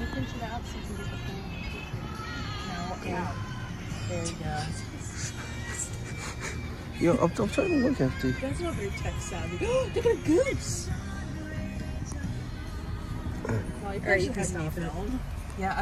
You pinch it out so you can get the full picture. No, out. There you go. Yo, I'm, I'm trying to look at you. That's not very tech savvy. Look at a goose! Well, you right, you probably can should have stop it. filmed. Yeah.